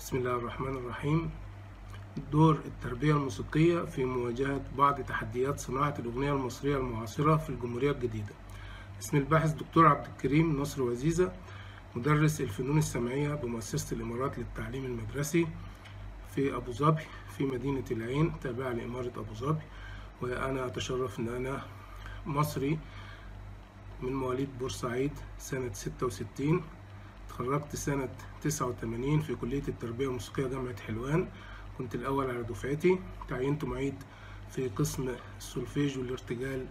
بسم الله الرحمن الرحيم. دور التربية الموسيقية في مواجهة بعض تحديات صناعة الأغنية المصرية المعاصرة في الجمهورية الجديدة. اسم الباحث دكتور عبد الكريم نصر وزيزة مدرس الفنون السمعية بمؤسسة الإمارات للتعليم المدرسي في أبو ظبي في مدينة العين تابعة لإمارة أبو ظبي. وأنا أتشرف أن أنا مصري من مواليد بورسعيد سنة 66 اتخرجت سنة 89 في كلية التربية الموسيقية جامعة حلوان. كنت الأول على دفعتي. تعينت معيد في قسم السولفيج والارتجال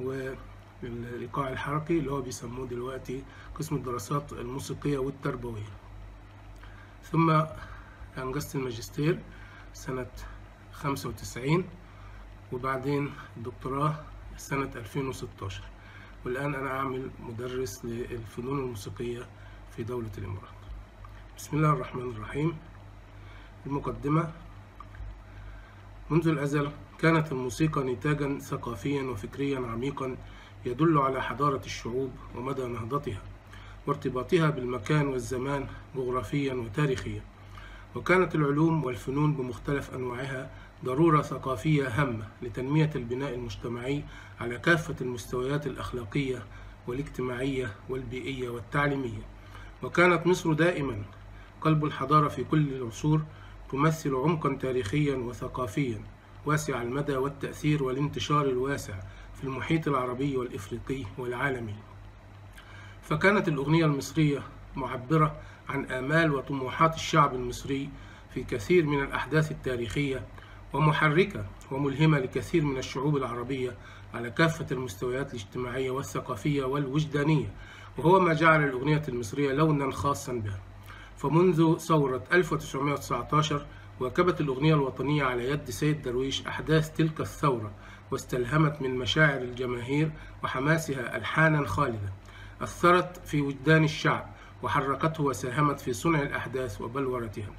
والإيقاع الحركي اللي هو بيسموه دلوقتي قسم الدراسات الموسيقية والتربوية. ثم أنجزت الماجستير سنة 95 وبعدين الدكتوراه سنة 2016 والآن أنا أعمل مدرس للفنون الموسيقية في دولة الإمارات. بسم الله الرحمن الرحيم. المقدمة. منذ الأزل كانت الموسيقى نتاجا ثقافيا وفكريا عميقا يدل على حضارة الشعوب ومدى نهضتها وارتباطها بالمكان والزمان جغرافيا وتاريخيا. وكانت العلوم والفنون بمختلف أنواعها ضرورة ثقافية هامة لتنمية البناء المجتمعي على كافة المستويات الأخلاقية والاجتماعية والبيئية والتعليمية. وكانت مصر دائما قلب الحضارة في كل العصور تمثل عمقا تاريخيا وثقافيا واسع المدى والتأثير والانتشار الواسع في المحيط العربي والإفريقي والعالمي. فكانت الأغنية المصرية معبرة عن آمال وطموحات الشعب المصري في كثير من الأحداث التاريخية ومحركة وملهمة لكثير من الشعوب العربية على كافة المستويات الاجتماعية والثقافية والوجدانية وهو ما جعل الأغنية المصرية لونا خاصا بها. فمنذ ثورة 1919 واكبت الأغنية الوطنية على يد سيد درويش أحداث تلك الثورة واستلهمت من مشاعر الجماهير وحماسها ألحانا خالدة أثرت في وجدان الشعب وحركته وساهمت في صنع الأحداث وبلورتها.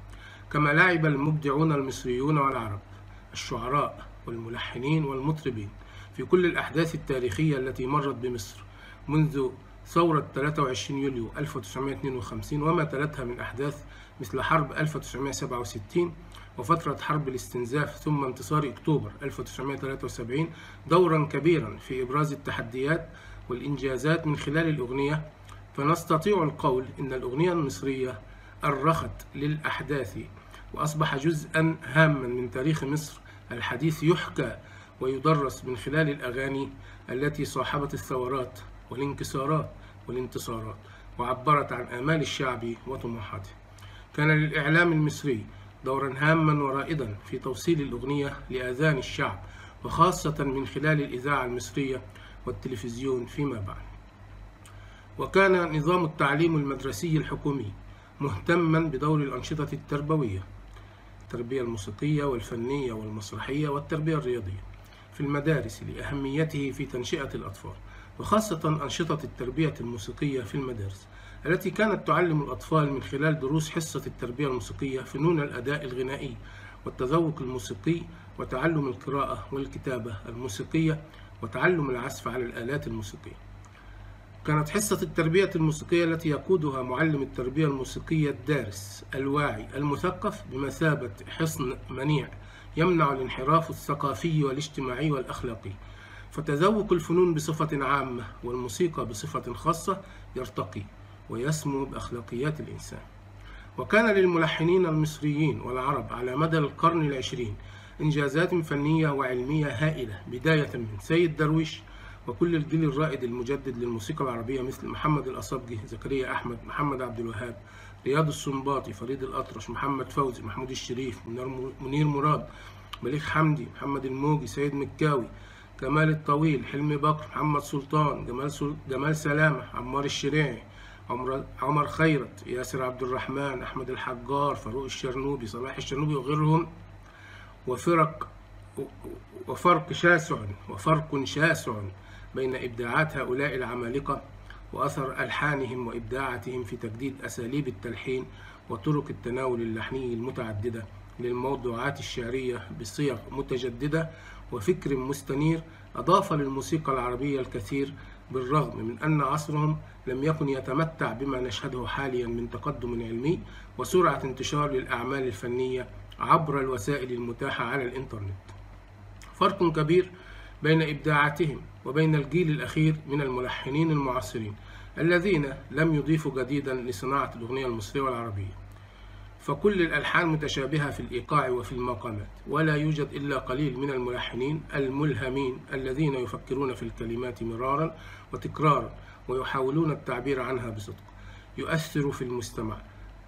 كما لعب المبدعون المصريون والعرب الشعراء والملحنين والمطربين في كل الأحداث التاريخية التي مرت بمصر منذ ثورة 23 يوليو 1952 وما تلتها من أحداث مثل حرب 1967 وفترة حرب الاستنزاف ثم انتصار أكتوبر 1973 دورا كبيرا في إبراز التحديات والإنجازات من خلال الأغنية. فنستطيع القول إن الأغنية المصرية أرخت للأحداث وأصبح جزءا هاما من تاريخ مصر. الحديث يحكى ويدرس من خلال الأغاني التي صاحبت الثورات والانكسارات والانتصارات وعبرت عن آمال الشعب وطموحاته. كان للإعلام المصري دورا هاما ورائدا في توصيل الأغنية لآذان الشعب وخاصة من خلال الإذاعة المصرية والتلفزيون فيما بعد. وكان نظام التعليم المدرسي الحكومي مهتما بدور الأنشطة التربوية التربية الموسيقية والفنية والمسرحية والتربية الرياضية في المدارس لأهميته في تنشئة الأطفال. وخاصة أنشطة التربية الموسيقية في المدارس التي كانت تعلم الأطفال من خلال دروس حصة التربية الموسيقية فنون الأداء الغنائي والتذوق الموسيقي وتعلم القراءة والكتابة الموسيقية وتعلم العزف على الآلات الموسيقية. كانت حصة التربية الموسيقية التي يقودها معلم التربية الموسيقية الدارس الواعي المثقف بمثابة حصن منيع يمنع الانحراف الثقافي والاجتماعي والأخلاقي. فتذوق الفنون بصفة عامة والموسيقى بصفة خاصة يرتقي ويسمو بأخلاقيات الإنسان. وكان للملحنين المصريين والعرب على مدى القرن العشرين إنجازات فنية وعلمية هائلة بداية من سيد درويش وكل الجيل الرائد المجدد للموسيقى العربية مثل محمد الأصبجي زكريا أحمد محمد عبد الوهاب رياض السنباطي فريد الأطرش محمد فوزي محمود الشريف منير مراد مليك حمدي محمد الموجي سيد مكاوي كمال الطويل حلمي بكر محمد سلطان جمال سل... جمال سلامة عمار الشريعي عمر عمر خيرت ياسر عبد الرحمن أحمد الحجار فاروق الشرنوبي صلاح الشرنوبي وغيرهم وفرق وفرق شاسع وفرق شاسع بين إبداعات هؤلاء العمالقة وأثر ألحانهم وإبداعاتهم في تجديد أساليب التلحين وطرق التناول اللحني المتعددة للموضوعات الشعرية بصيغ متجددة وفكر مستنير أضاف للموسيقى العربية الكثير بالرغم من أن عصرهم لم يكن يتمتع بما نشهده حاليا من تقدم علمي وسرعة انتشار للأعمال الفنية عبر الوسائل المتاحة على الإنترنت. فرق كبير بين إبداعاتهم وبين الجيل الأخير من الملحنين المعاصرين الذين لم يضيفوا جديدا لصناعة الأغنية المصرية والعربية. فكل الألحان متشابهة في الإيقاع وفي المقامات ولا يوجد إلا قليل من الملحنين الملهمين الذين يفكرون في الكلمات مرارا وتكرارا ويحاولون التعبير عنها بصدق. يؤثر في المستمع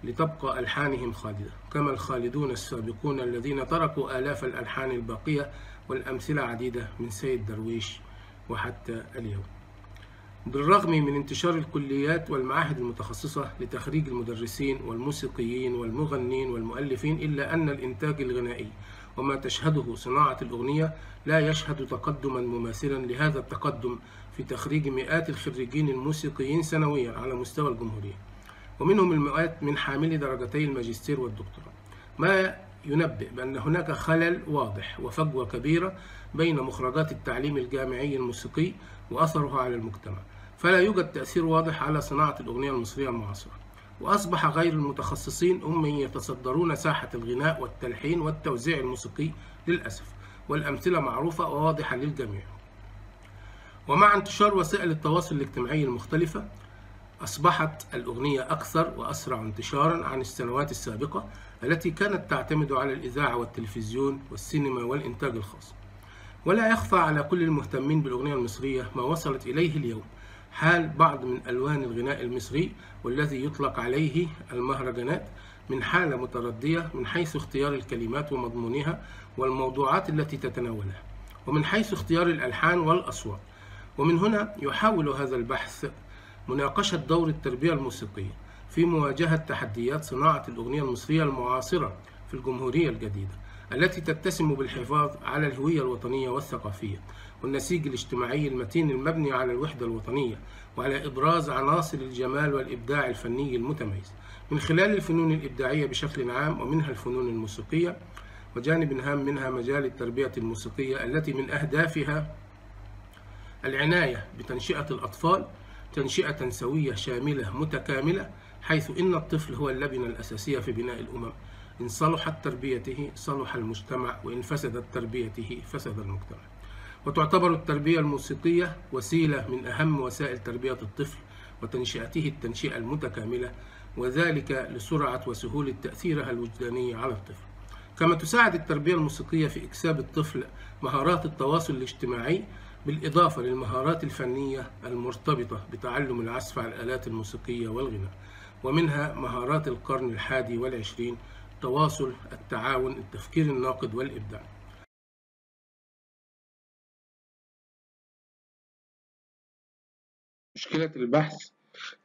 لتبقى ألحانهم خالدة كما الخالدون السابقون الذين تركوا آلاف الألحان الباقية والأمثلة عديدة من سيد درويش وحتى اليوم. بالرغم من انتشار الكليات والمعاهد المتخصصة لتخريج المدرسين والموسيقيين والمغنين والمؤلفين إلا أن الإنتاج الغنائي وما تشهده صناعة الأغنية لا يشهد تقدما مماثلا لهذا التقدم في تخريج مئات الخريجين الموسيقيين سنويا على مستوى الجمهورية. ومنهم المئات من حاملي درجتي الماجستير والدكتوراه. ما ينبئ بأن هناك خلل واضح وفجوة كبيرة بين مخرجات التعليم الجامعي الموسيقي وأثره على المجتمع. فلا يوجد تأثير واضح على صناعة الأغنية المصرية المعاصرة. وأصبح غير المتخصصين هم من يتصدرون ساحة الغناء والتلحين والتوزيع الموسيقي للأسف والأمثلة معروفة وواضحة للجميع. ومع انتشار وسائل التواصل الاجتماعي المختلفة أصبحت الأغنية أكثر وأسرع انتشارا عن السنوات السابقة التي كانت تعتمد على الإذاعة والتلفزيون والسينما والإنتاج الخاص. ولا يخفى على كل المهتمين بالأغنية المصرية ما وصلت إليه اليوم. حال بعض من ألوان الغناء المصري والذي يطلق عليه المهرجانات من حالة متردية من حيث اختيار الكلمات ومضمونها والموضوعات التي تتناولها ومن حيث اختيار الألحان والأصوات. ومن هنا يحاول هذا البحث مناقشة دور التربية الموسيقية في مواجهة تحديات صناعة الأغنية المصرية المعاصرة في الجمهورية الجديدة التي تتسم بالحفاظ على الهوية الوطنية والثقافية. والنسيج الاجتماعي المتين المبني على الوحدة الوطنية وعلى إبراز عناصر الجمال والإبداع الفني المتميز. من خلال الفنون الإبداعية بشكل عام ومنها الفنون الموسيقية وجانب هام منها مجال التربية الموسيقية التي من أهدافها العناية بتنشئة الأطفال تنشئة سوية شاملة متكاملة حيث إن الطفل هو اللبنة الأساسية في بناء الأمم. إن صلحت تربيته صلح المجتمع وإن فسدت تربيته فسد المجتمع. وتعتبر التربية الموسيقية وسيلة من أهم وسائل تربية الطفل وتنشئته التنشئة المتكاملة وذلك لسرعة وسهولة تأثيرها الوجداني على الطفل. كما تساعد التربية الموسيقية في إكساب الطفل مهارات التواصل الاجتماعي بالإضافة للمهارات الفنية المرتبطة بتعلم العزف على الآلات الموسيقية والغناء ومنها مهارات القرن الحادي والعشرين التواصل التعاون التفكير الناقد والإبداع. مشكلة البحث.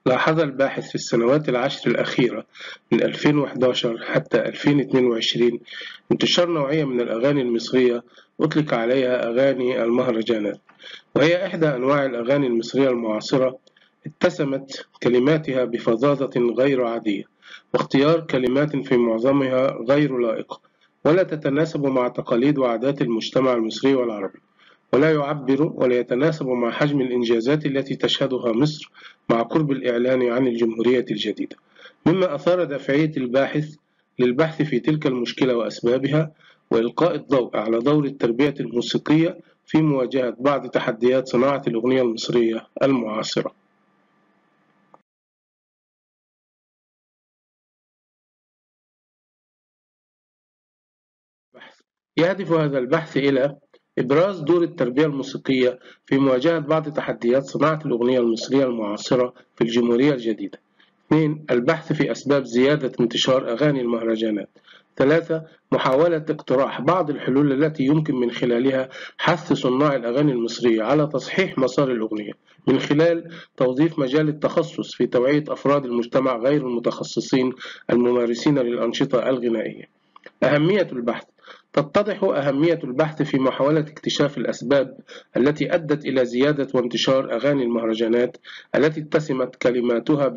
لاحظ الباحث في السنوات العشر الأخيرة من 2011 حتى 2022 انتشار نوعية من الأغاني المصرية. أطلق عليها أغاني المهرجانات وهي إحدى أنواع الأغاني المصرية المعاصرة. اتسمت كلماتها بفظاظة غير عادية واختيار كلمات في معظمها غير لائقة ولا تتناسب مع تقاليد وعادات المجتمع المصري والعربي. ولا يعبر ولا يتناسب مع حجم الإنجازات التي تشهدها مصر مع قرب الإعلان عن الجمهورية الجديدة. مما أثار دافعية الباحث للبحث في تلك المشكلة وأسبابها وإلقاء الضوء على دور التربية الموسيقية في مواجهة بعض تحديات صناعة الأغنية المصرية المعاصرة. يهدف هذا البحث إلى إبراز دور التربية الموسيقية في مواجهة بعض تحديات صناعة الأغنية المصرية المعاصرة في الجمهورية الجديدة. 2. البحث في أسباب زيادة انتشار أغاني المهرجانات. 3. محاولة اقتراح بعض الحلول التي يمكن من خلالها حث صناع الأغاني المصرية على تصحيح مسار الأغنية من خلال توظيف مجال التخصص في توعية أفراد المجتمع غير المتخصصين الممارسين للأنشطة الغنائية. أهمية البحث تتضح أهمية البحث في محاولة اكتشاف الأسباب التي أدت إلى زيادة وانتشار أغاني المهرجانات التي اتسمت كلماتها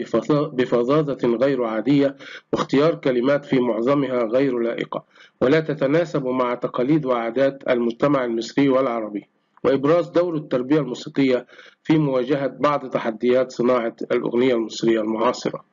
بفظاظة غير عادية واختيار كلمات في معظمها غير لائقة ولا تتناسب مع تقاليد وعادات المجتمع المصري والعربي. وإبراز دور التربية الموسيقية في مواجهة بعض تحديات صناعة الأغنية المصرية المعاصرة.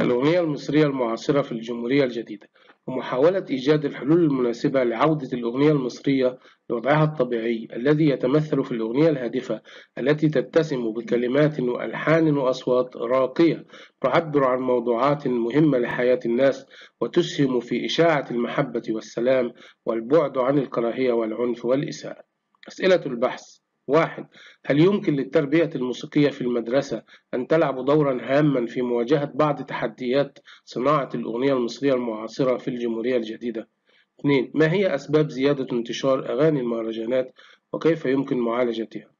الأغنية المصرية المعاصرة في الجمهورية الجديدة ومحاولة إيجاد الحلول المناسبة لعودة الأغنية المصرية لوضعها الطبيعي الذي يتمثل في الأغنية الهادفة التي تتسم بكلمات وألحان وأصوات راقية تعبر عن موضوعات مهمة لحياة الناس وتسهم في إشاعة المحبة والسلام والبعد عن الكراهية والعنف والإساءة. أسئلة البحث واحد هل يمكن للتربية الموسيقية في المدرسة أن تلعب دورا هاما في مواجهة بعض تحديات صناعة الأغنية المصرية المعاصرة في الجمهورية الجديدة؟ اثنين ما هي أسباب زيادة انتشار أغاني المهرجانات وكيف يمكن معالجتها؟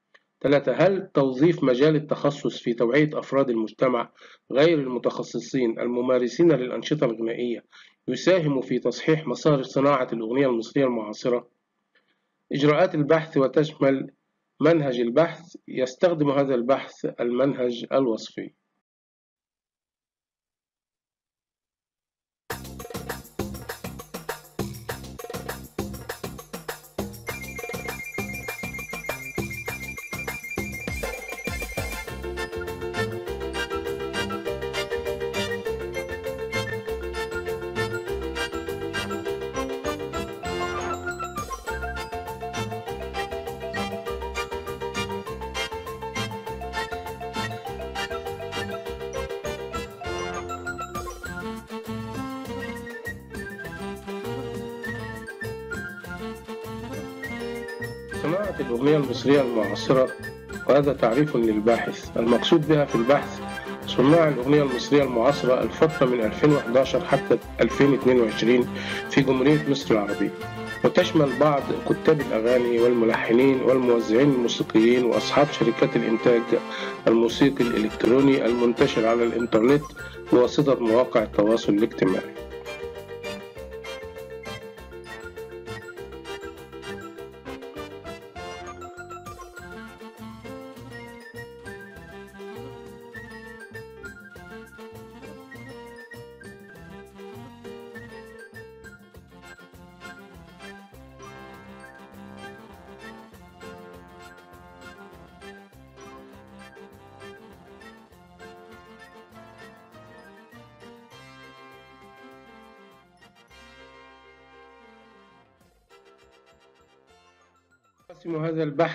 ثلاثة هل توظيف مجال التخصص في توعية أفراد المجتمع غير المتخصصين الممارسين للأنشطة الغنائية يساهم في تصحيح مسار صناعة الأغنية المصرية المعاصرة؟ إجراءات البحث وتشمل منهج البحث يستخدم هذا البحث المنهج الوصفي. وهذا تعريف للباحث. المقصود بها في البحث صناع الأغنية المصرية المعاصرة الفترة من 2011 حتى 2022 في جمهورية مصر العربية. وتشمل بعض كتاب الأغاني والملحنين والموزعين الموسيقيين وأصحاب شركات الإنتاج الموسيقي الإلكتروني المنتشر على الإنترنت بواسطة مواقع التواصل الاجتماعي.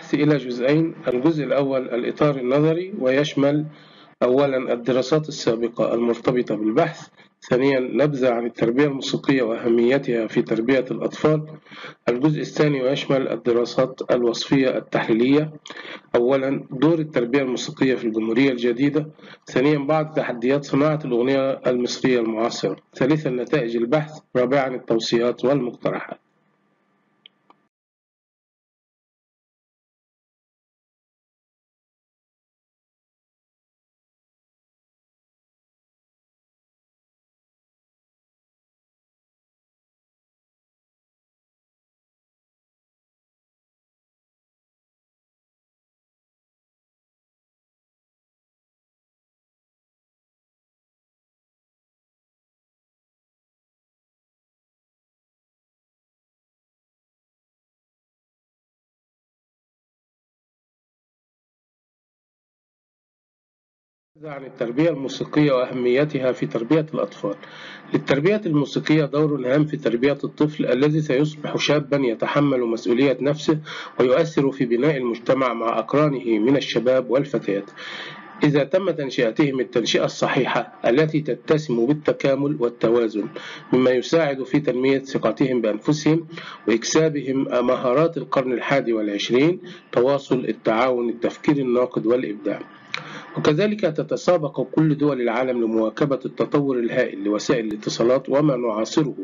البحث إلى جزئين الجزء الأول الإطار النظري ويشمل أولا الدراسات السابقة المرتبطة بالبحث ثانيا نبذة عن التربية الموسيقية وأهميتها في تربية الأطفال الجزء الثاني ويشمل الدراسات الوصفية التحليلية أولا دور التربية الموسيقية في الجمهورية الجديدة ثانيا بعض تحديات صناعة الأغنية المصرية المعاصرة ثالثا نتائج البحث رابعا التوصيات والمقترحات. عن التربية الموسيقية وأهميتها في تربية الأطفال. للتربية الموسيقية دور هام في تربية الطفل الذي سيصبح شابا يتحمل مسؤولية نفسه ويؤثر في بناء المجتمع مع أقرانه من الشباب والفتيات. إذا تم تنشئتهم التنشئة الصحيحة التي تتسم بالتكامل والتوازن مما يساعد في تنمية ثقتهم بأنفسهم وإكسابهم مهارات القرن الحادي والعشرين تواصل التعاون التفكير الناقد والإبداع وكذلك تتسابق كل دول العالم لمواكبة التطور الهائل لوسائل الاتصالات وما نعاصره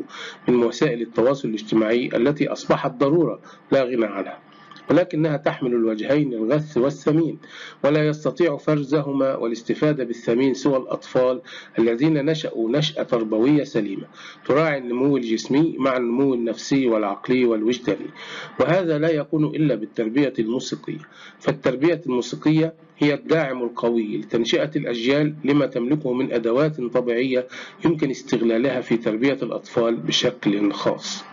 من وسائل التواصل الاجتماعي التي أصبحت ضرورة لا غنى عنها. ولكنها تحمل الوجهين الغث والثمين ولا يستطيع فرزهما والاستفادة بالثمين سوى الأطفال الذين نشأوا نشأة تربوية سليمة تراعي النمو الجسمي مع النمو النفسي والعقلي والوجداني. وهذا لا يكون إلا بالتربية الموسيقية. فالتربية الموسيقية هي الداعم القوي لتنشئة الأجيال لما تملكه من أدوات طبيعية يمكن استغلالها في تربية الأطفال بشكل خاص.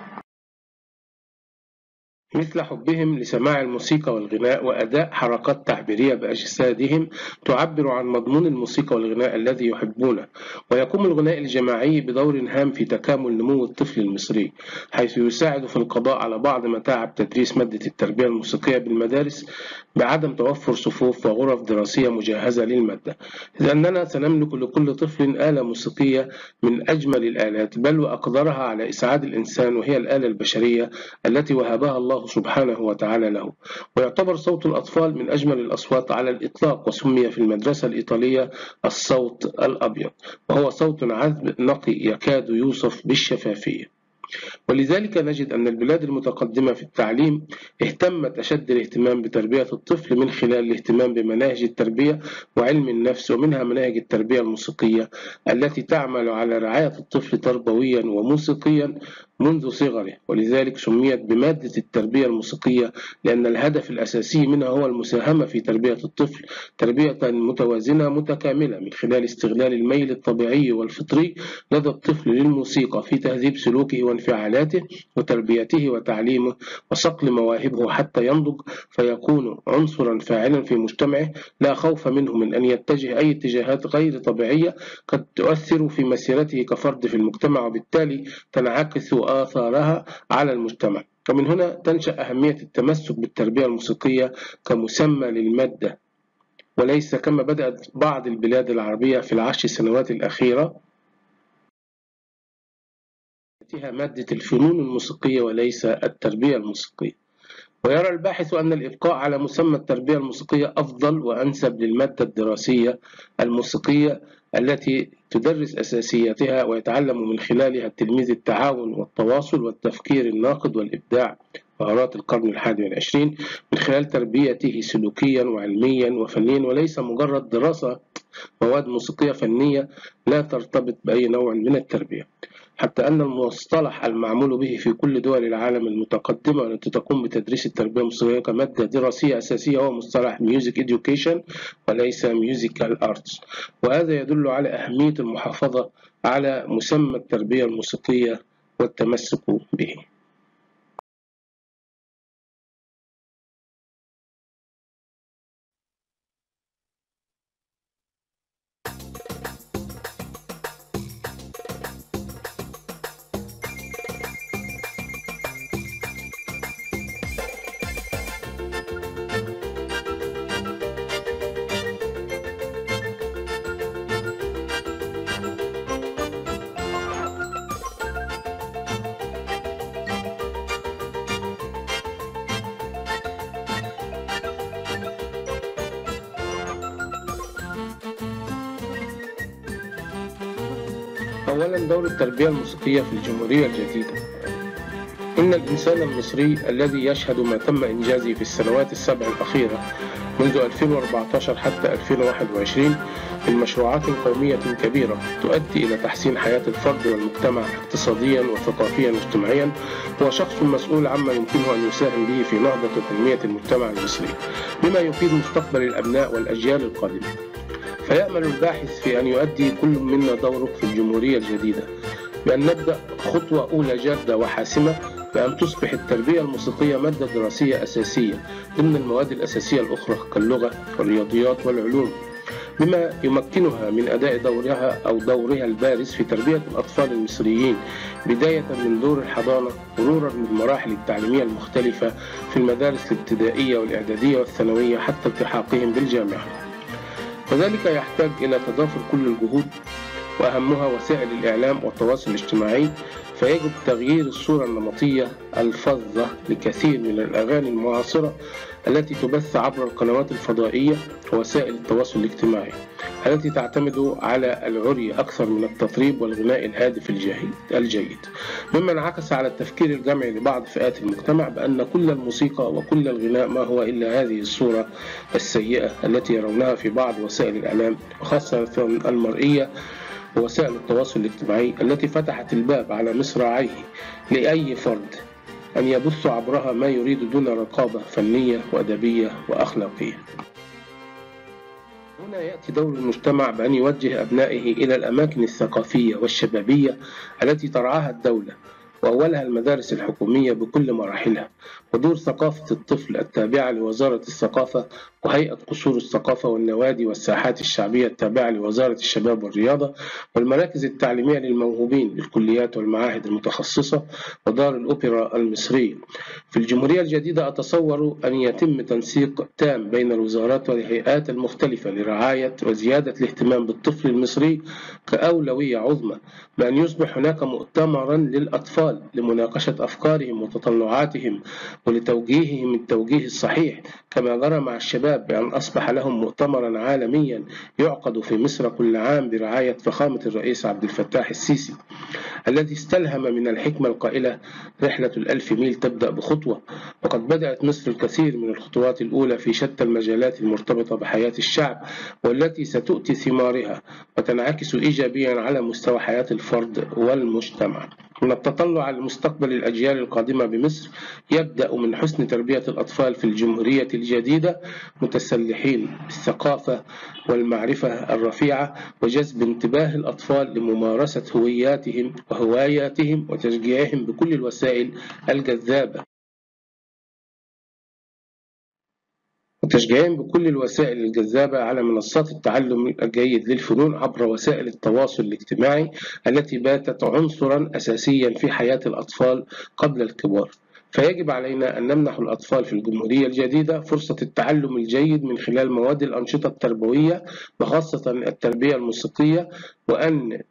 مثل حبهم لسماع الموسيقى والغناء وأداء حركات تعبيرية بأجسادهم تعبر عن مضمون الموسيقى والغناء الذي يحبونه. ويقوم الغناء الجماعي بدور هام في تكامل نمو الطفل المصري حيث يساعد في القضاء على بعض متاعب تدريس مادة التربية الموسيقية بالمدارس بعدم توفر صفوف وغرف دراسية مجهزة للمادة. لأننا سنملك لكل طفل آلة موسيقية من أجمل الآلات بل وأقدرها على إسعاد الإنسان وهي الآلة البشرية التي وهبها الله سبحانه وتعالى له. ويعتبر صوت الأطفال من أجمل الأصوات على الإطلاق وسمي في المدرسة الإيطالية الصوت الأبيض وهو صوت عذب نقي يكاد يوصف بالشفافية. ولذلك نجد أن البلاد المتقدمة في التعليم اهتمت أشد الاهتمام بتربية الطفل من خلال الاهتمام بمناهج التربية وعلم النفس ومنها مناهج التربية الموسيقية التي تعمل على رعاية الطفل تربويا وموسيقيا منذ صغره ولذلك سميت بمادة التربية الموسيقية لأن الهدف الأساسي منها هو المساهمة في تربية الطفل. تربية متوازنة متكاملة من خلال استغلال الميل الطبيعي والفطري لدى الطفل للموسيقى في تهذيب سلوكه وانفعالاته وتربيته وتعليمه وصقل مواهبه حتى ينضج فيكون عنصرا فاعلا في مجتمعه. لا خوف منه من أن يتجه أي اتجاهات غير طبيعية قد تؤثر في مسيرته كفرد في المجتمع وبالتالي تنعكس وآثارها على المجتمع. ومن هنا تنشأ أهمية التمسك بالتربية الموسيقية كمسمى للمادة وليس كما بدأت بعض البلاد العربية في العشر سنوات الأخيرة. فيها مادة الفنون الموسيقية وليس التربية الموسيقية. ويرى الباحث أن الإبقاء على مسمى التربية الموسيقية أفضل وأنسب للمادة الدراسية الموسيقية التي تدرس أساسياتها ويتعلم من خلالها التلميذ التعاون والتواصل والتفكير الناقد والإبداع مهارات القرن الحادي والعشرين من خلال تربيته سلوكيا وعلميا وفنيا وليس مجرد دراسة مواد موسيقية فنية لا ترتبط بأي نوع من التربية حتى أن المصطلح المعمول به في كل دول العالم المتقدمة التي تقوم بتدريس التربية الموسيقية كمادة دراسية أساسية هو مصطلح Music Education وليس Musical Arts. وهذا يدل على أهمية المحافظة على مسمى التربية الموسيقية والتمسك به. أولا دور التربية الموسيقية في الجمهورية الجديدة. إن الإنسان المصري الذي يشهد ما تم إنجازه في السنوات السبع الأخيرة منذ 2014 حتى 2021 من مشروعات قومية كبيرة تؤدي إلى تحسين حياة الفرد والمجتمع اقتصاديا وثقافيا واجتماعيا. هو شخص مسؤول عما يمكنه أن يساهم به في نهضة وتنمية المجتمع المصري بما يفيد مستقبل الأبناء والأجيال القادمة فيأمل الباحث في أن يؤدي كل منا دوره في الجمهورية الجديدة بأن نبدأ خطوة أولى جادة وحاسمة بأن تصبح التربية الموسيقية مادة دراسية أساسية ضمن المواد الأساسية الأخرى كاللغة والرياضيات والعلوم بما يمكنها من أداء دورها أو دورها البارز في تربية الأطفال المصريين بداية من دور الحضانة مرورا بالمراحل التعليمية المختلفة في المدارس الابتدائية والإعدادية والثانوية حتى التحاقهم بالجامعة. وذلك يحتاج إلى تضافر كل الجهود وأهمها وسائل الإعلام والتواصل الاجتماعي فيجب تغيير الصورة النمطية الفظة لكثير من الأغاني المعاصرة التي تبث عبر القنوات الفضائية ووسائل التواصل الاجتماعي التي تعتمد على العري أكثر من التطريب والغناء الهادف الجيد. مما انعكس على التفكير الجمعي لبعض فئات المجتمع بأن كل الموسيقى وكل الغناء ما هو إلا هذه الصورة السيئة التي يرونها في بعض وسائل الإعلام وخاصة المرئية ووسائل التواصل الاجتماعي التي فتحت الباب على مصراعيه لأي فرد أن يبث عبرها ما يريد دون رقابة فنية وأدبية وأخلاقية. هنا يأتي دور المجتمع بأن يوجه أبنائه إلى الأماكن الثقافية والشبابية التي ترعاها الدولة وأولها المدارس الحكومية بكل مراحلها ودور ثقافة الطفل التابعة لوزارة الثقافة وهيئة قصور الثقافة والنوادي والساحات الشعبية التابعة لوزارة الشباب والرياضة والمراكز التعليمية للموهوبين بالكليات والمعاهد المتخصصة ودار الأوبرا المصرية. في الجمهورية الجديدة أتصور أن يتم تنسيق تام بين الوزارات والهيئات المختلفة لرعاية وزيادة الاهتمام بالطفل المصري كأولوية عظمى بأن يصبح هناك مؤتمرا للأطفال لمناقشة أفكارهم وتطلعاتهم ولتوجيههم التوجيه الصحيح كما جرى مع الشباب بأن أصبح لهم مؤتمرا عالميا يعقد في مصر كل عام برعاية فخامة الرئيس عبد الفتاح السيسي الذي استلهم من الحكمة القائلة رحلة الألف ميل تبدأ بخطوة وقد بدأت مصر الكثير من الخطوات الأولى في شتى المجالات المرتبطة بحياة الشعب والتي ستؤتي ثمارها وتنعكس إيجابيا على مستوى حياة الفرد والمجتمع. من التطلع لمستقبل الأجيال القادمة بمصر يبدأ من حسن تربية الأطفال في الجمهورية الجديدة متسلحين بالثقافة والمعرفة الرفيعة وجذب انتباه الأطفال لممارسة هوياتهم وهواياتهم وتشجيعهم بكل الوسائل الجذابة. وتشجيعهم بكل الوسائل الجذابة على منصات التعلم الجيد للفنون عبر وسائل التواصل الاجتماعي التي باتت عنصرا أساسيا في حياة الأطفال قبل الكبار. فيجب علينا أن نمنح الأطفال في الجمهورية الجديدة فرصة التعلم الجيد من خلال مواد الأنشطة التربوية وخاصة التربية الموسيقية وأن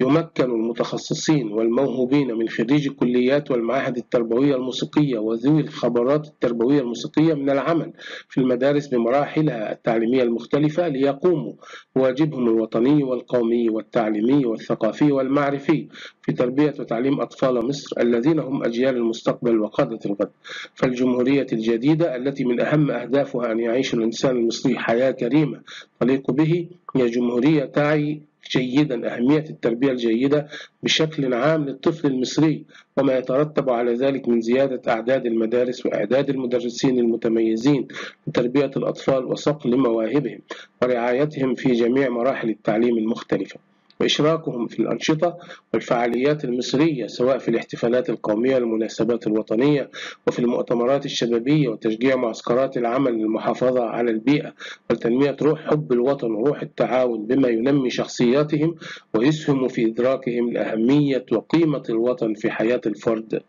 يمكن المتخصصين والموهوبين من خريجي الكليات والمعاهد التربوية الموسيقية وذوي الخبرات التربوية الموسيقية من العمل في المدارس بمراحلها التعليمية المختلفة ليقوموا بواجبهم الوطني والقومي والتعليمي والثقافي والمعرفي في تربية وتعليم أطفال مصر الذين هم أجيال المستقبل وقادة الغد. فالجمهورية الجديدة التي من أهم أهدافها أن يعيش الإنسان المصري حياة كريمة تليق به هي جمهورية تعي جيدا أهمية التربية الجيدة بشكل عام للطفل المصري وما يترتب على ذلك من زيادة أعداد المدارس وإعداد المدرسين المتميزين لتربية الأطفال وصقل مواهبهم ورعايتهم في جميع مراحل التعليم المختلفة. وإشراكهم في الأنشطة والفعاليات المصرية سواء في الاحتفالات القومية والمناسبات الوطنية وفي المؤتمرات الشبابية وتشجيع معسكرات العمل للمحافظة على البيئة وتنمية روح حب الوطن وروح التعاون بما ينمي شخصياتهم ويسهم في إدراكهم لأهمية وقيمة الوطن في حياة الفرد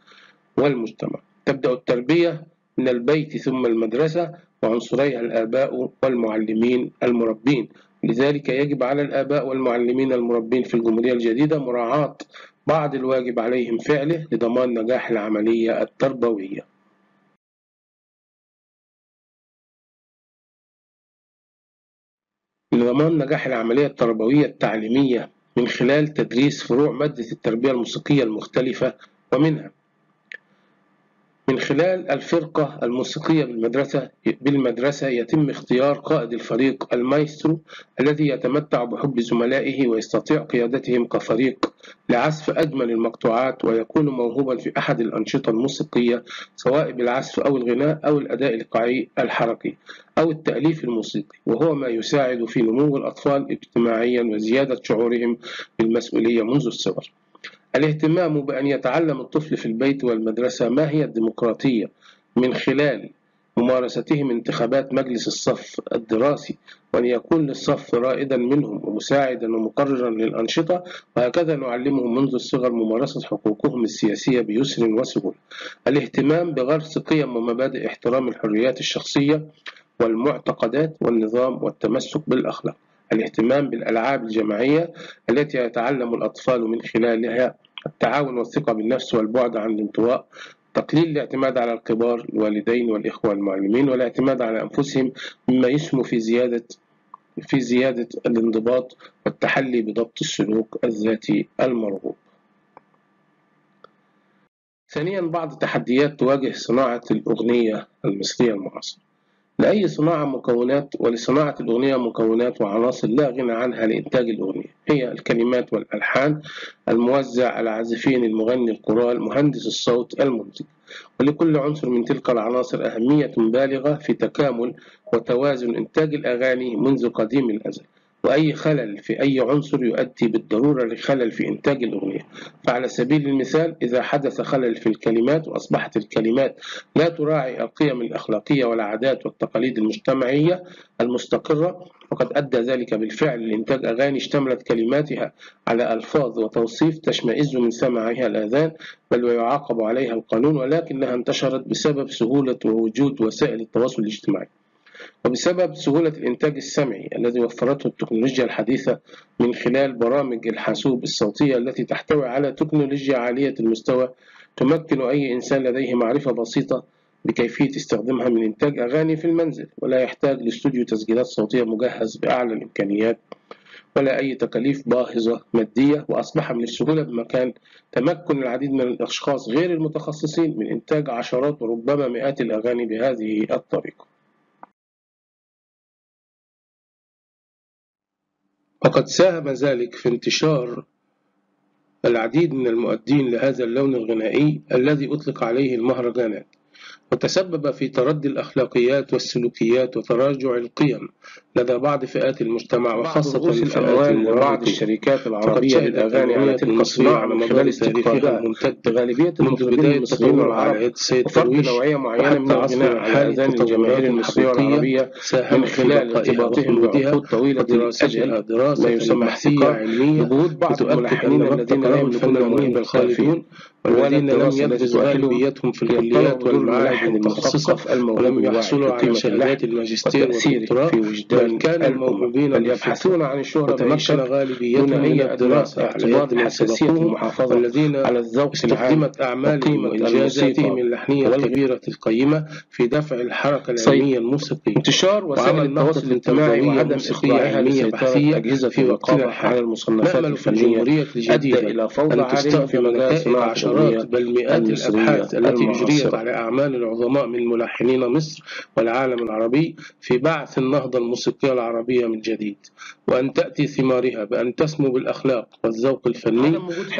والمجتمع. تبدأ التربية من البيت ثم المدرسة وعنصريها الآباء والمعلمين المربين. لذلك يجب على الآباء والمعلمين المربين في الجمهورية الجديدة مراعاة بعض الواجب عليهم فعله لضمان نجاح العملية التربوية. لضمان نجاح العملية التربوية التعليمية من خلال تدريس فروع مادة التربية الموسيقية المختلفة ومنها من خلال الفرقة الموسيقية بالمدرسة بالمدرسة يتم اختيار قائد الفريق المايسترو الذي يتمتع بحب زملائه ويستطيع قيادتهم كفريق لعزف أجمل المقطوعات ويكون موهوبا في أحد الأنشطة الموسيقية سواء بالعزف أو الغناء أو الأداء الإيقاعي الحركي أو التأليف الموسيقي وهو ما يساعد في نمو الأطفال اجتماعيا وزيادة شعورهم بالمسؤولية منذ الصغر. الاهتمام بأن يتعلم الطفل في البيت والمدرسة ما هي الديمقراطية من خلال ممارستهم انتخابات مجلس الصف الدراسي وأن يكون للصف رائدا منهم ومساعدا ومقررا للأنشطة وهكذا نعلمهم منذ الصغر ممارسة حقوقهم السياسية بيسر وسهولة الاهتمام بغرس قيم ومبادئ احترام الحريات الشخصية والمعتقدات والنظام والتمسك بالأخلاق. الاهتمام بالألعاب الجماعية التي يتعلم الأطفال من خلالها التعاون والثقة بالنفس والبعد عن الانطواء تقليل الاعتماد على الكبار الوالدين والإخوة المعلمين والاعتماد على أنفسهم مما يسهم في زيادة في زيادة الانضباط والتحلي بضبط السلوك الذاتي المرغوب. ثانيا بعض التحديات تواجه صناعة الأغنية المصرية المعاصرة. لأي صناعة مكونات ولصناعة الأغنية مكونات وعناصر لا غنى عنها لإنتاج الأغنية. هي الكلمات والألحان الموزع العازفين المغني القرال مهندس الصوت المنتج ولكل عنصر من تلك العناصر أهمية بالغة في تكامل وتوازن إنتاج الأغاني منذ قديم الأزل. وأي خلل في أي عنصر يؤدي بالضرورة لخلل في إنتاج الأغنية. فعلى سبيل المثال إذا حدث خلل في الكلمات وأصبحت الكلمات لا تراعي القيم الأخلاقية والعادات والتقاليد المجتمعية المستقرة وقد أدى ذلك بالفعل لإنتاج أغاني اشتملت كلماتها على ألفاظ وتوصيف تشمئز من سماعها الآذان بل ويعاقب عليها القانون ولكنها انتشرت بسبب سهولة وجود وسائل التواصل الاجتماعي. وبسبب سهولة الإنتاج السمعي الذي وفرته التكنولوجيا الحديثة من خلال برامج الحاسوب الصوتية التي تحتوي على تكنولوجيا عالية المستوى تمكن أي إنسان لديه معرفة بسيطة بكيفية استخدامها من إنتاج أغاني في المنزل ولا يحتاج لأستوديو تسجيلات صوتية مجهز بأعلى الإمكانيات ولا أي تكاليف باهظة مادية وأصبح من السهولة بمكان تمكن العديد من الأشخاص غير المتخصصين من إنتاج عشرات وربما مئات الأغاني بهذه الطريقة. وقد ساهم ذلك في انتشار العديد من المؤدين لهذا اللون الغنائي الذي أطلق عليه المهرجانات وتسبب في تردي الأخلاقيات والسلوكيات وتراجع القيم لدى بعض فئات المجتمع وخاصة الفئات وبعض الشركات العربية للأغاني على تلك الصناعة من خلال تاريخها الممتد غالبية منذ بداية المصريين والعرب وفرض نوعية معينة من الغناء على الأذان الجماهير المصرية والعربية من خلال ارتباطهم بعقود طويلة دراسة ما يسمى احتكار علمية وجود بعض الملحنين الذين لا يملكون الموهبة الخلفية والذين لم يبرزوا غالبيتهم في الكليات والمعاهد المتخصصة ولم يحصلوا على شهادات الماجستير والدكتوراه بل كان الموهوبين بل يبحثون عن الشهرة وتمكن غالبيتهم من الدراسة يد من سبقوهم والذين على الذوق استخدمت أعمالهم وإنجازاتهم اللحنية الكبيرة القيمة في دفع الحركة العلمية الموسيقية. انتشار وسائل التواصل الاجتماعي وعدم إخضاعها علمية بحثية أجهزة في وقتنا على المصنفات الفنية أدى إلى فوضى عارمة في مجال صناعة عشرات بل مئات الأبحاث التي. أجريت على أعمال العظماء من ملحنين مصر والعالم العربي في بعث النهضة الموسيقية العربية من جديد وأن تأتي ثمارها بأن تسمو بالأخلاق والذوق الفني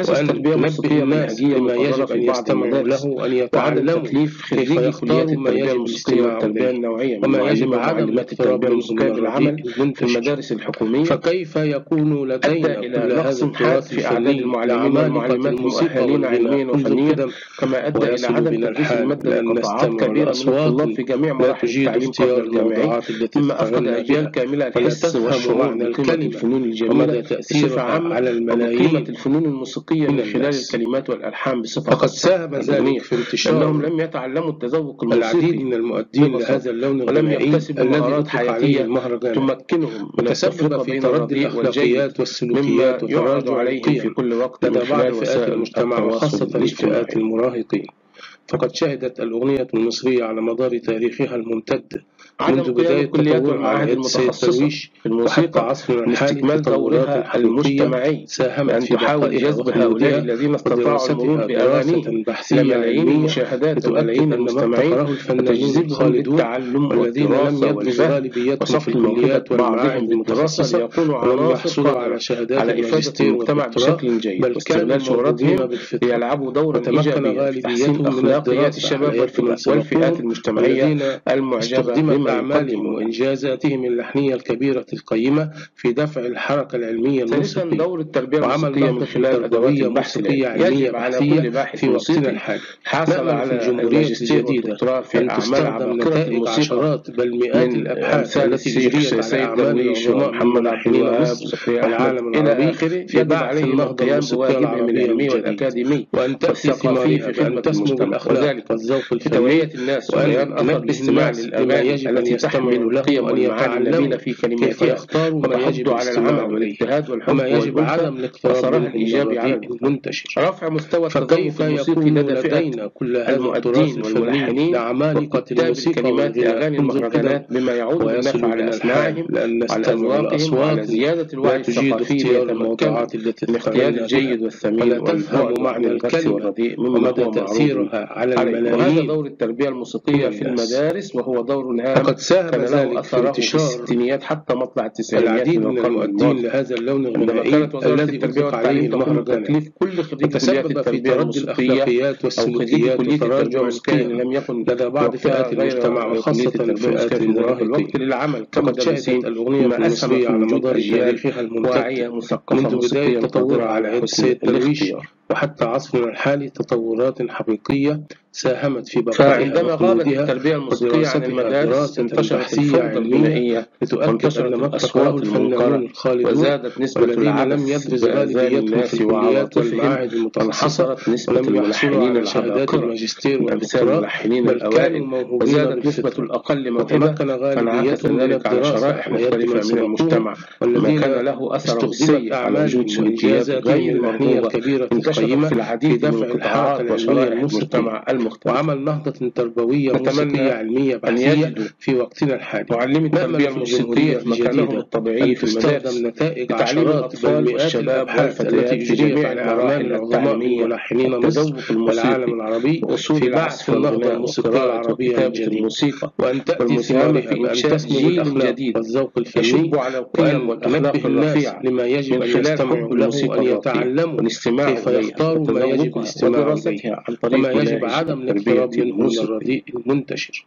وأن تنبه الناس بما يجب أن يستمعوا له وأن وعدم يتعلموا كيف يختاروا ما يجب الاستماع النوعية وما يجب عدم الاقتراب بالعمل بالرديء في المدارس الحكومية. فكيف يكون لدينا كل هذا نقص حاد التراث في أعداد المعلمين لعمالقة والمعلمات الموسيقى المؤهلين علميا وفنيا كما أدى إلى عدم تدريس المادة لقطاعات كبيرة من الطلاب في جميع مراحل التعليم الجامعي مما أفقد بها كاملة الحس والشعور الكلمة. الفنون الجميلة تأثيرها على الملايين الفنون الموسيقية من من خلال. الكلمات والألحان بصفة فقد ساهم ذلك في انتشار لم يتعلموا التذوق العديد الموسيقي من المؤدين. لهذا اللون ولم يكتسبوا مهارات حياتية المهرجان. تمكنهم من وتسبب التفرقة في تردي مما والسلوكيات وتراجع عليهم في كل وقت لدى من بعض فئات المجتمع وخاصة الفئات المراهقين. فقد شهدت الأغنية المصرية على مدار تاريخها الممتد عدم منذ قيام تطورها والمعاهد المتخصصة في الموسيقى عصرنا من الحالي استكمال التطورات دورها المجتمعي ساهمت في تحاول جذب هؤلاء الذين استطاعوا المرور بأغانيهم دراسة بحثية لملايين علمية المشاهدات وملايين أن المستمعين وتجذبهم للتعلم والذين لم وصقل موهبة الكليات والمعاهد المتخصصة ولم يحصلوا على شهادات على إفادة المجتمع بشكل جيد. بل واستغلال شهرتهم ليلعبوا دورا إيجابيا في تحسين أخلاقيات الشباب والفئات المجتمعية المعجبة أعمالهم وإنجازاتهم اللحنية الكبيرة القيمة في دفع الحركة العلمية الموسيقية. دور التربية وعمل الموسيقية من خلال البحث موسيقية علمية بحثية في وقتنا الحالي في على الجمهورية الجديدة في أن تستخدم نتائج عشرات بل مئات الأبحاث التي أجريت على أعمال والعالم أحمد إلى العربي في بعث النهضة الموسيقية العربية العلمي من جديد والأكاديمي وأن تأتي ثمارها في بأن تسمو المجتمع بالأخلاق وذلك والذوق في الفني. وأن تنبه الناس بما للأغاني. يجب أن تحمل القيم يتعلموا في كلماتها ما يجب على العمل والاجتهاد والحب منه من الإيجابي على المنتشر رفع مستوى الموسيقي يكون لدينا كل هذا المؤدين والملحنين لعمالقة الموسيقى القدم المهرجانات بما يعود بالنفع على أسماعهم لأن وعلى نستمع أذواقهم وعلى لأصوات زيادة الوعي تجيد الثقافي الموضوعات التي من اختيار تتغنى الجيد والثمين تفهم والبعد معنى الكلمة والرديء مما معروف تأثيرها على عليه وهذا الملايين دور التربية الموسيقية في. المدارس وهو دور هام وقد ساهم ذلك في انتشار الستينيات حتى مطلع التسعينيات العديد من المؤدين. لهذا اللون الغنائي الذي أطلق عليه المهرجان بتكليف كل خريج كليات في تردي الأخلاقيات والسلوكيات وتراجع القيم لم يكن لدى بعض فئات المجتمع وخاصة التربية فئات الموسيقية في ذلك الوقت المراهقين للعمل شهدت كمدرسين الأغنية بما أسهم على مدار تاريخها الممتد منذ بداية تطورها على على يد وحتى عصرنا الحالي تطورات حقيقية ساهمت في بقائها فعندما غابت التربية الموسيقية عن المدارس انتشرت علمية الغنائية لتؤكد وانتشرت الأصوات المنكرة وزادت نسبة لم العبث يبرز بآذان غالبيتهم في الكليات والمعاهد المتخصصة نسبة الملحنين على شهادات العباقرة الماجستير والدكتوراه الملحنين الأوائل وزادت نسبة الأقل موهبة فانعكس ذلك على الدراسة شرائح مختلفة من المجتمع والذين كان له أثر السيء على وجود سلوكيات غير مرغوبة انتشرت القيمة في العديد دفع من القطاعات العلمية وشرائح المجتمع المختلف وعمل نهضة تربوية نتمنى علمية أن بحثية في وقتنا الحالي. معلمي التربية الموسيقية الجمهورية في مكانهم الطبيعي أن في المدارس نتائج عشرات الأطفال والشباب والفتيات في جميع على المراحل أعمال العظماء من التعليمية ملحنين مصر التذوق والعالم العربي في بعث النهضة الموسيقية العربية الموسيقى وأن تأتي ثمارها إنشاء جيل جديد. والذوق الفني على القيم والأخلاق الرفيعة لما يجب أن يستمعوا له الراقية يتعلموا كيف يختاروا ما يجب الاستماع إليه وما يجب عدم الاقتراب منه من الرديء المنتشر.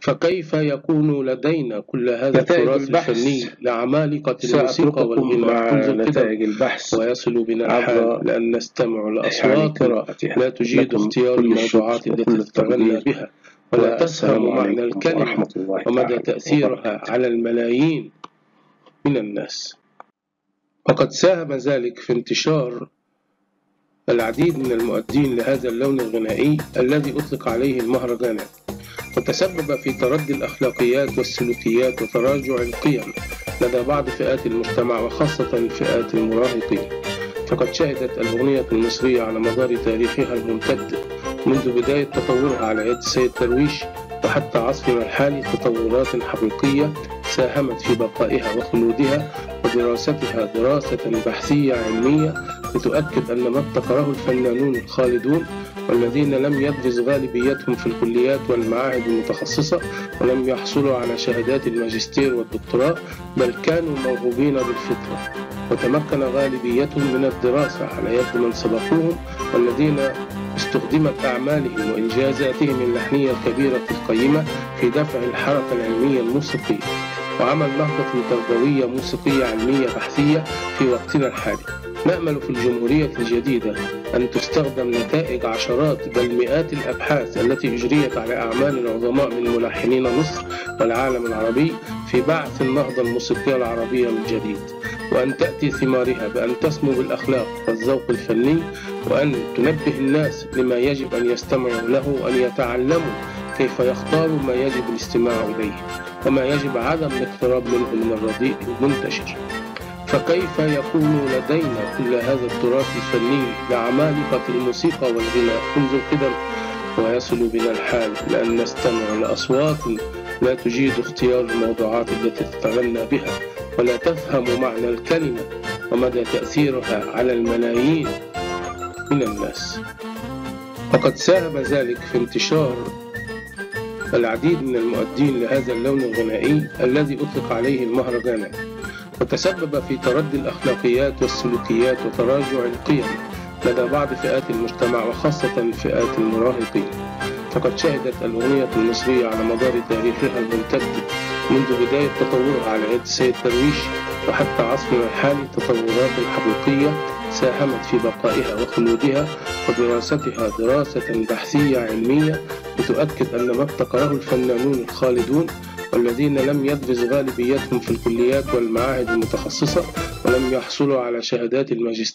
فكيف يكون لدينا كل هذا التراث الفني لعمالقة الموسيقى والغناء منذ نتائج البحث. ويصل بنا عبر لأن نستمع لأصوات لا تجيد اختيار الموضوعات التي تتغنى بها. ولا تفهم معنى الكلمة ومدى تأثيرها على الملايين من الناس. وقد ساهم ذلك في انتشار العديد من المؤدين لهذا اللون الغنائي الذي أطلق عليه المهرجانات. وتسبب في تردي الأخلاقيات والسلوكيات وتراجع القيم لدى بعض فئات المجتمع وخاصة فئات المراهقين. فقد شهدت الأغنية المصرية على مدار تاريخها الممتد منذ بداية تطورها على يد السيد درويش وحتى عصرنا الحالي تطورات حقيقية ساهمت في بقائها وخلودها ودراستها دراسة بحثية علمية لتؤكد أن ما ابتكره الفنانون الخالدون والذين لم يبرز غالبيتهم في الكليات والمعاهد المتخصصة ولم يحصلوا على شهادات الماجستير والدكتوراه بل كانوا موهوبين بالفطرة. وتمكن غالبيتهم من الدراسة على يد من سبقوهم والذين استخدمت أعمالهم وإنجازاتهم اللحنية الكبيرة القيمة في دفع الحركة العلمية الموسيقية. وعمل نهضة تربوية موسيقية علمية بحثية في وقتنا الحالي. نأمل في الجمهورية الجديدة أن تستخدم نتائج عشرات بل مئات الأبحاث التي أجريت على أعمال العظماء من ملحنين مصر والعالم العربي في بعث النهضة الموسيقية العربية من جديد وأن تأتي ثمارها بأن تسمو بالأخلاق والذوق الفني وأن تنبه الناس لما يجب أن يستمعوا له وأن يتعلموا كيف يختاروا ما يجب الاستماع إليه وما يجب عدم الاقتراب منه من الرديء المنتشر. فكيف يكون لدينا كل هذا التراث الفني لعمالقة الموسيقى والغناء؟ منذ القدم ويصل بنا الحال لأن نستمع لأصوات لا تجيد اختيار الموضوعات التي تتغنى بها ولا تفهم معنى الكلمة ومدى تأثيرها على الملايين من الناس. وقد ساهم ذلك في انتشار العديد من المؤدين لهذا اللون الغنائي الذي أطلق عليه المهرجانات. وتسبب في تردي الأخلاقيات والسلوكيات وتراجع القيم لدى بعض فئات المجتمع وخاصة فئات المراهقين. فقد شهدت الأغنية المصرية على مدار تاريخها الممتد منذ بداية تطورها على يد السيد درويش وحتى عصرنا الحالي تطورات حقيقية ساهمت في بقائها وخلودها ودراستها دراسة بحثية علمية لتؤكد أن ما ابتكره الفنانون الخالدون والذين لم يبرز غالبيتهم في الكليات والمعاهد المتخصصة ولم يحصلوا على شهادات الماجستير.